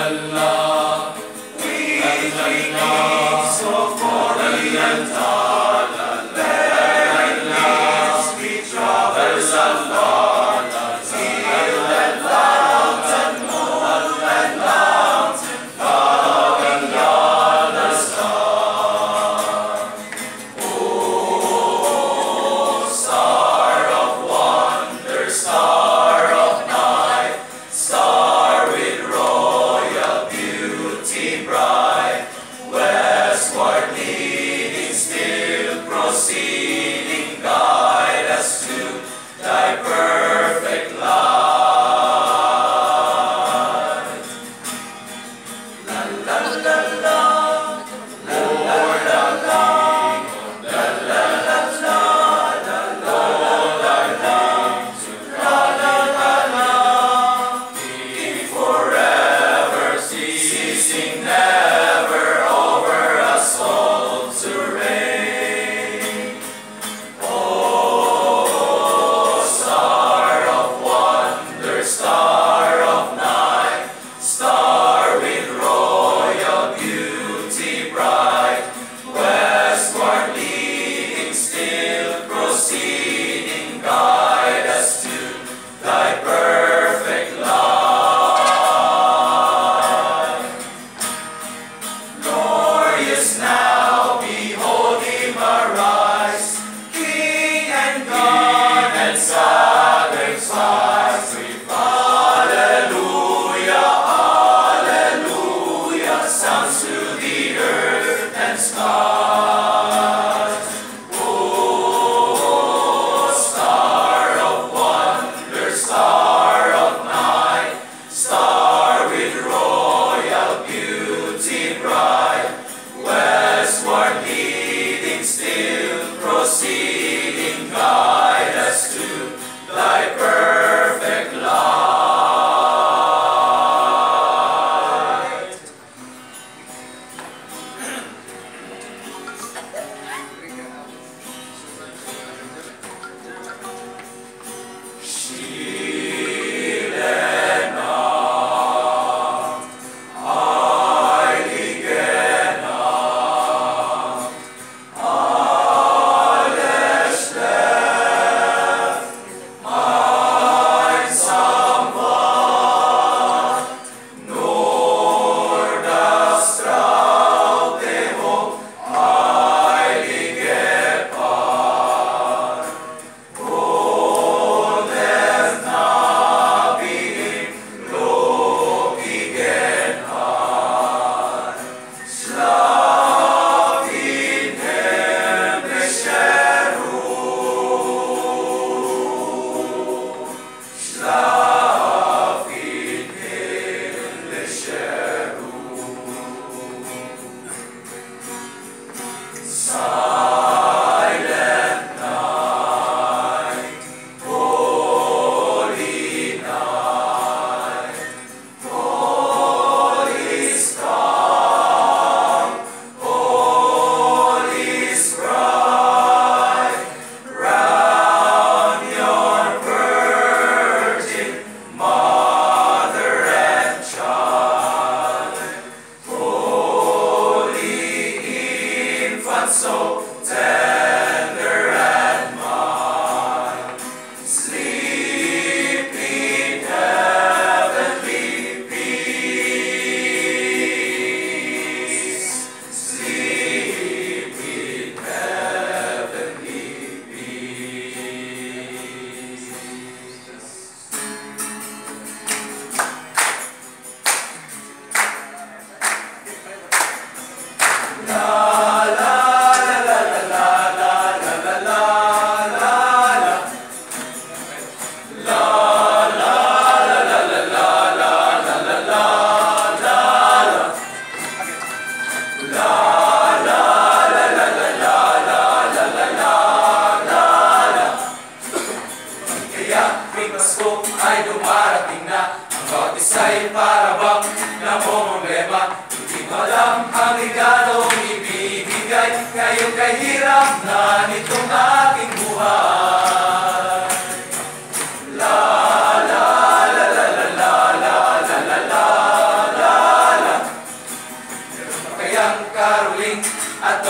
الله proceeding, guide us to thy perfect light. La la la la. Son. panigadong ibibigay. Ngayong kahirap na nitong aking buhay.